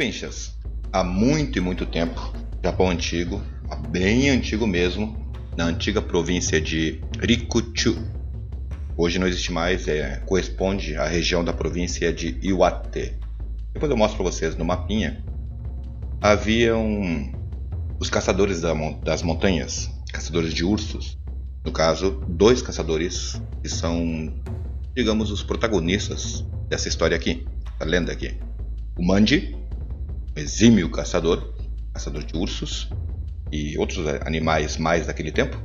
Penchas, há muito e muito tempo, Japão antigo, bem antigo mesmo, na antiga província de Rikuchu. Hoje não existe mais, é, corresponde à região da província de Iwate. Depois eu mostro para vocês no mapinha. Haviam os caçadores das montanhas, caçadores de ursos. No caso, dois caçadores que são, digamos, os protagonistas dessa história aqui, da lenda aqui. O Mandi, exímio caçador, caçador de ursos e outros animais mais daquele tempo.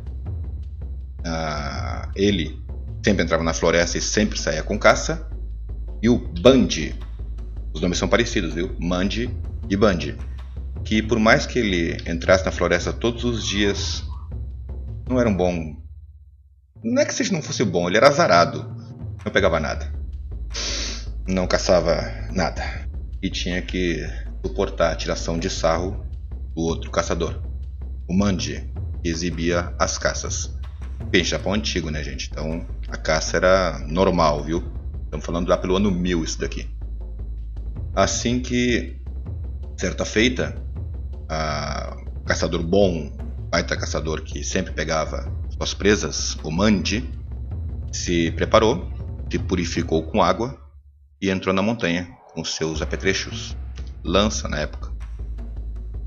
Ah, ele sempre entrava na floresta e sempre saía com caça. E o Bandi, os nomes são parecidos, viu? Mandi e Bandi. Que por mais que ele entrasse na floresta todos os dias, não era um bom. Não é que seja não fosse bom, ele era azarado. Não pegava nada. Não caçava nada. E tinha que suportar a tiração de sarro do outro caçador, o Mandi, que exibia as caças. Bem, Japão antigo, né, gente? Então a caça era normal, viu? Estamos falando lá pelo ano 1000 isso daqui. Assim que, certa feita, a caçador bom, baita caçador que sempre pegava suas presas, o Mandi, se preparou, se purificou com água e entrou na montanha com seus apetrechos, lança na época.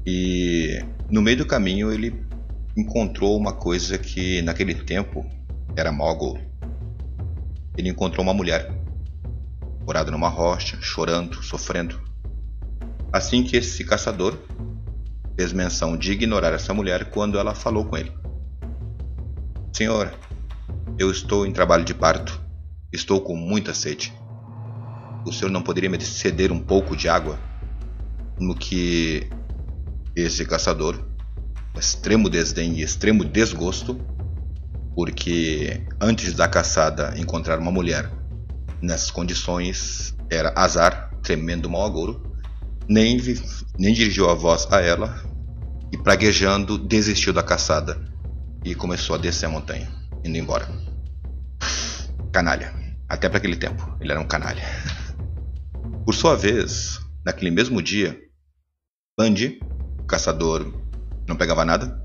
E no meio do caminho ele encontrou uma coisa que naquele tempo era mogul. Ele encontrou uma mulher morada numa rocha, chorando, sofrendo. Assim que esse caçador fez menção de ignorar essa mulher quando ela falou com ele: Senhor, eu estou em trabalho de parto. Estou com muita sede. O senhor não poderia me ceder um pouco de água? No que esse caçador, extremo desdém e extremo desgosto, porque antes da caçada encontrar uma mulher nessas condições era azar, tremendo mau agouro, nem, nem dirigiu a voz a ela e praguejando desistiu da caçada e começou a descer a montanha, indo embora. Canalha. Até para aquele tempo, ele era um canalha. Por sua vez, naquele mesmo dia, Bundy caçador não pegava nada,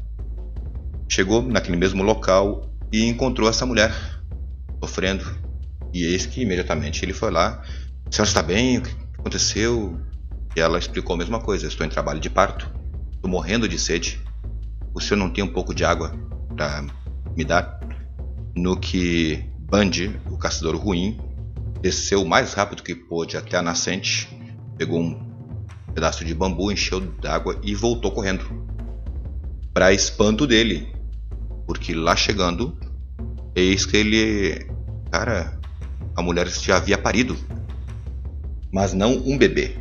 chegou naquele mesmo local e encontrou essa mulher sofrendo. E eis que imediatamente ele foi lá: A senhora está bem? O que aconteceu? E ela explicou a mesma coisa: Estou em trabalho de parto, estou morrendo de sede. O senhor não tem um pouco de água para me dar? No que Bundy, o caçador ruim, desceu o mais rápido que pôde até a nascente, pegou um pedaço de bambu, encheu d'água e voltou correndo. Para espanto dele, porque lá chegando, eis que ele. Cara, a mulher já havia parido. Mas não um bebê.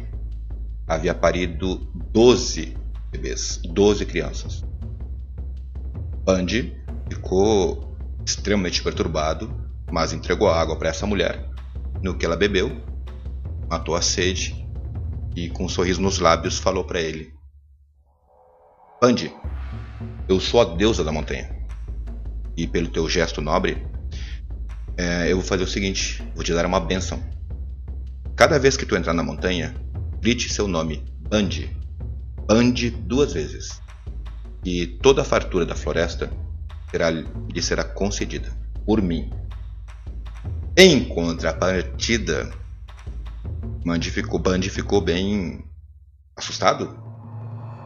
Havia parido 12 bebês, 12 crianças. Bundy ficou extremamente perturbado, mas entregou a água para essa mulher. No que ela bebeu, matou a sede e com um sorriso nos lábios falou para ele: Pandi, eu sou a deusa da montanha. E pelo teu gesto nobre, é, eu vou fazer o seguinte: vou te dar uma bênção. Cada vez que tu entrar na montanha, grite seu nome, Bandi. Bandi duas vezes. E toda a fartura da floresta será, lhe será concedida por mim. Em contrapartida, Mandy ficou, ficou bem assustado.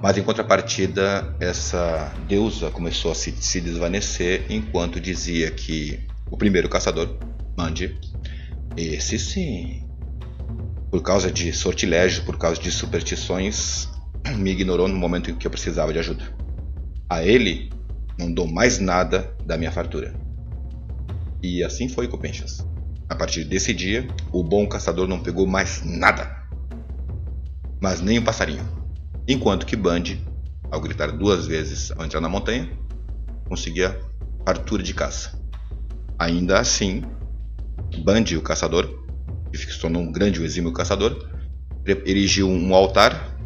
Mas em contrapartida, essa deusa começou a se, se desvanecer enquanto dizia que o primeiro caçador, Mandy, esse sim, por causa de sortilégio, por causa de superstições, me ignorou no momento em que eu precisava de ajuda. A ele não dou mais nada da minha fartura. E assim foi com Penchas. A partir desse dia, o bom caçador não pegou mais nada, mas nem um passarinho. Enquanto que Band, ao gritar duas vezes ao entrar na montanha, conseguia fartura de caça. Ainda assim, Band, o caçador, que se tornou um grande e exímio caçador, erigiu um altar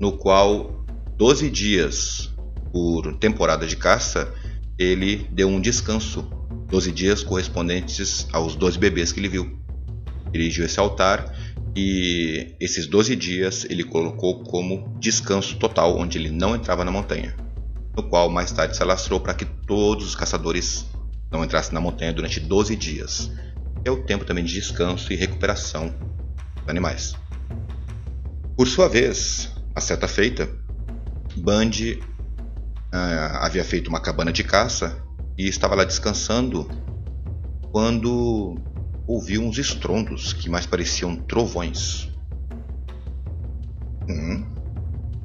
no qual 12 dias por temporada de caça ele deu um descanso 12 dias correspondentes aos 12 bebês que ele viu. Erigiu esse altar E esses 12 dias ele colocou como descanso total, onde ele não entrava na montanha, no qual mais tarde se alastrou para que todos os caçadores não entrassem na montanha durante 12 dias. É o tempo também de descanso e recuperação dos animais. Por sua vez, a certa feita, Band uh, havia feito uma cabana de caça e estava lá descansando quando ouviu uns estrondos que mais pareciam trovões. Hum,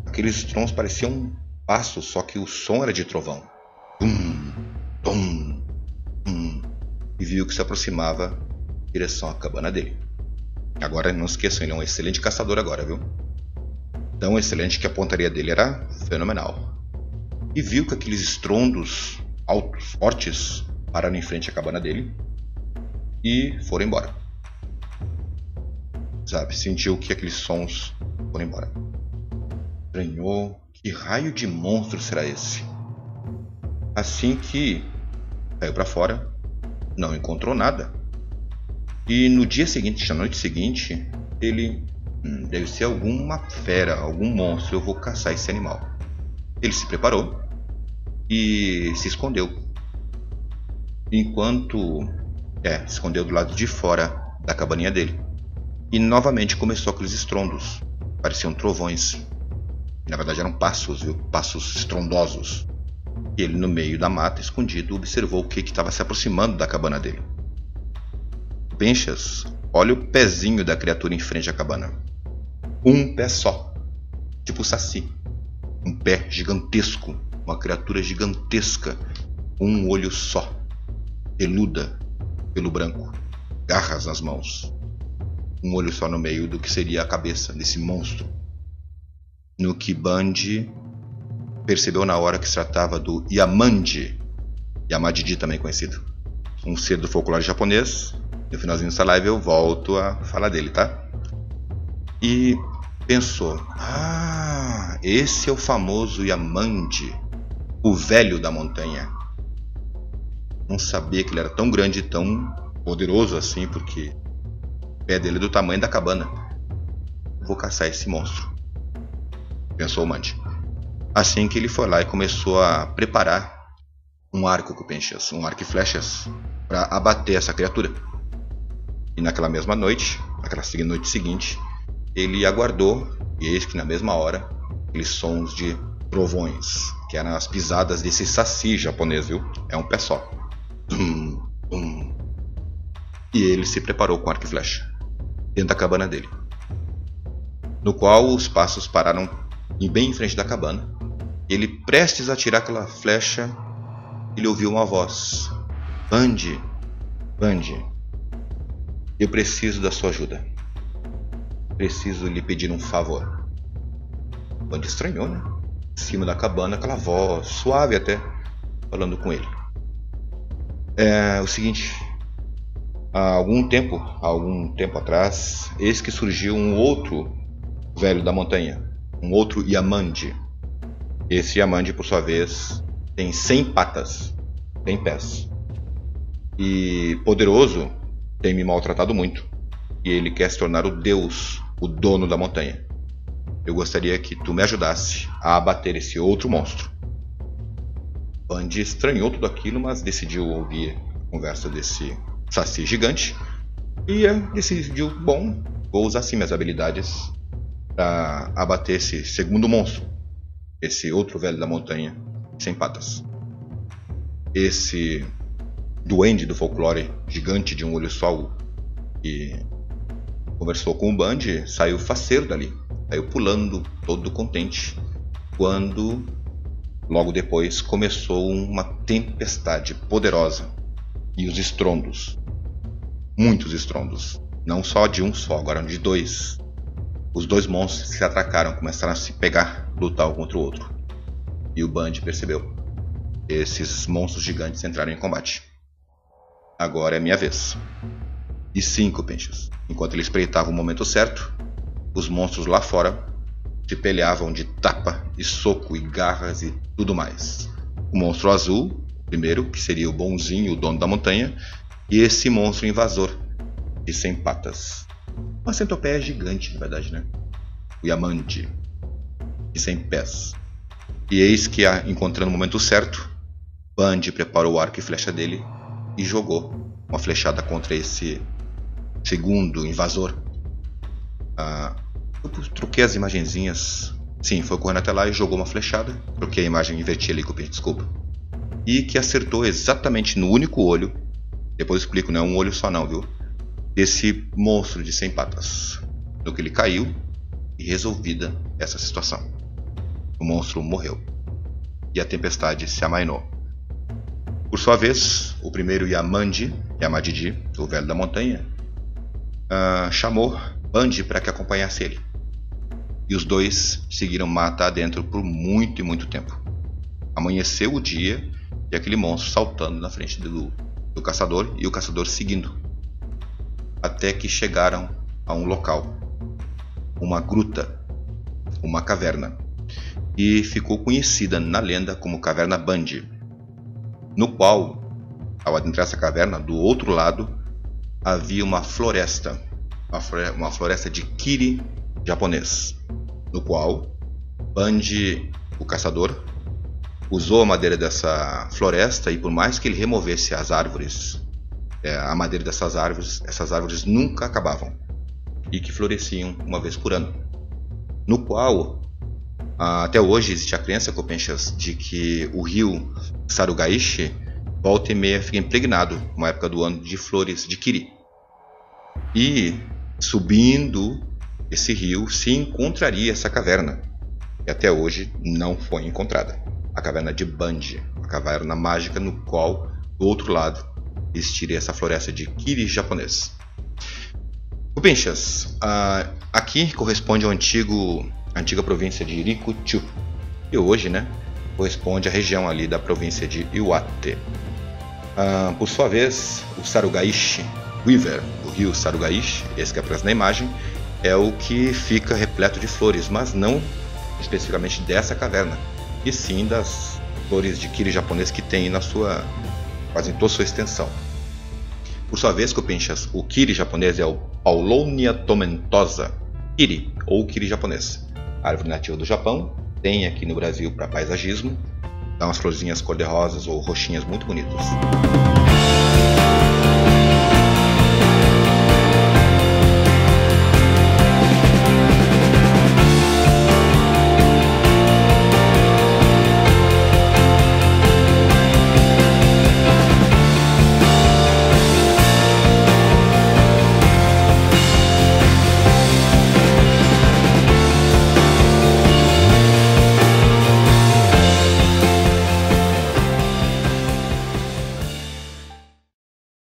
aqueles estrondos pareciam passos, só que o som era de trovão. Tum, tum, tum, e viu que se aproximava em direção à cabana dele. Agora não esqueçam, ele é um excelente caçador agora, viu? Tão excelente que a pontaria dele era fenomenal. E viu que aqueles estrondos altos, fortes, pararam em frente à cabana dele e foram embora. Sabe, sentiu que aqueles sons foram embora. Estranhou que raio de monstro será esse? Assim que saiu para fora, não encontrou nada. E no dia seguinte, na noite seguinte, ele hum, deve ser alguma fera, algum monstro. Eu vou caçar esse animal. Ele se preparou e se escondeu. Enquanto é, se escondeu do lado de fora da cabaninha dele. E novamente começou aqueles estrondos. Pareciam trovões. na verdade eram passos, viu? Passos estrondosos. E ele, no meio da mata, escondido, observou o que estava se aproximando da cabana dele. Penchas, olha o pezinho da criatura em frente à cabana. Um pé só. Tipo saci. Um pé gigantesco. Uma criatura gigantesca. Um olho só. Peluda, pelo branco, garras nas mãos, um olho só no meio do que seria a cabeça desse monstro. No que Bandi percebeu na hora que se tratava do Yamandi, Yamadidi também conhecido, um ser do folclore japonês. No finalzinho dessa live eu volto a falar dele, tá? E pensou: Ah, esse é o famoso Yamandi, o velho da montanha não sabia que ele era tão grande e tão poderoso assim, porque o pé dele é do tamanho da cabana. Vou caçar esse monstro, pensou o Mandy. Assim que ele foi lá e começou a preparar um arco com penchas, um arco e flechas, para abater essa criatura. E naquela mesma noite, naquela noite seguinte, ele aguardou, e eis que na mesma hora, aqueles sons de trovões, que eram as pisadas desse saci japonês, viu? É um pé só. E ele se preparou com arco e flecha, dentro da cabana dele. No qual os passos pararam bem em frente da cabana. Ele, prestes a tirar aquela flecha, ele ouviu uma voz: Bande, Bande, eu preciso da sua ajuda. Preciso lhe pedir um favor. Bande estranhou, né? Cima da cabana, aquela voz suave até, falando com ele é o seguinte: há algum tempo, há algum tempo atrás, eis que surgiu um outro velho da montanha, um outro Yamandi. Esse Yamandi, por sua vez, tem 100 patas, 100 pés. E poderoso, tem me maltratado muito. E ele quer se tornar o deus, o dono da montanha. Eu gostaria que tu me ajudasse a abater esse outro monstro. Andy estranhou tudo aquilo, mas decidiu ouvir a conversa desse saci gigante e eh, decidiu, bom, vou usar sim minhas habilidades para abater esse segundo monstro, esse outro velho da montanha sem patas. Esse duende do folclore gigante de um olho só que conversou com o Band saiu faceiro dali, saiu pulando todo contente quando Logo depois começou uma tempestade poderosa e os estrondos. Muitos estrondos. Não só de um só, agora de dois. Os dois monstros se atracaram, começaram a se pegar, lutar um contra o outro. E o Band percebeu. Esses monstros gigantes entraram em combate. Agora é minha vez. E cinco penchas. Enquanto ele espreitava o momento certo, os monstros lá fora se peleavam de tapa e soco e garras e tudo mais. O monstro azul, primeiro, que seria o bonzinho, o dono da montanha, e esse monstro invasor, de sem patas. Uma centopeia gigante, na verdade, né? O Yamandi, de 100 pés. E eis que, encontrando o momento certo, Band preparou o arco e flecha dele e jogou uma flechada contra esse segundo invasor. Ah, eu troquei as imagenzinhas. Sim, foi correndo até lá e jogou uma flechada. Troquei a imagem, inverti ali, copia, desculpa. E que acertou exatamente no único olho. Depois explico, não é um olho só não, viu? Desse monstro de 100 patas. No que ele caiu e resolvida essa situação. O monstro morreu. E a tempestade se amainou. Por sua vez, o primeiro Yamandi, Yamadidi, o velho da montanha, uh, chamou Bandi para que acompanhasse ele. E os dois seguiram mata adentro por muito e muito tempo. Amanheceu o dia e aquele monstro saltando na frente do, do caçador e o caçador seguindo. Até que chegaram a um local, uma gruta, uma caverna, e ficou conhecida na lenda como Caverna Bandi, no qual, ao adentrar essa caverna, do outro lado havia uma floresta, uma floresta de kiri japonês, no qual Bandi, o caçador, usou a madeira dessa floresta e por mais que ele removesse as árvores, é, a madeira dessas árvores, essas árvores nunca acabavam e que floresciam uma vez por ano. No qual até hoje existe a crença, Copenchas, de que o rio Sarugaishi volta e meia fica impregnado, uma época do ano, de flores de kiri. E subindo esse rio se encontraria essa caverna, que até hoje não foi encontrada. A caverna de Bandi, a caverna mágica no qual, do outro lado, existiria essa floresta de kiri japonês. Cupinchas, uh, aqui corresponde ao antigo, antiga província de Rikuchu, e hoje, né, corresponde à região ali da província de Iwate. Uh, por sua vez, o Sarugaishi River, o rio Sarugaishi, esse que aparece na imagem, é o que fica repleto de flores, mas não especificamente dessa caverna, e sim das flores de kiri japonês que tem na sua quase em toda sua extensão. Por sua vez, Copinchas, o kiri japonês é o Paulonia tomentosa, kiri ou kiri japonês, árvore nativa do Japão, tem aqui no Brasil para paisagismo, dá umas florzinhas cor-de-rosas ou roxinhas muito bonitas.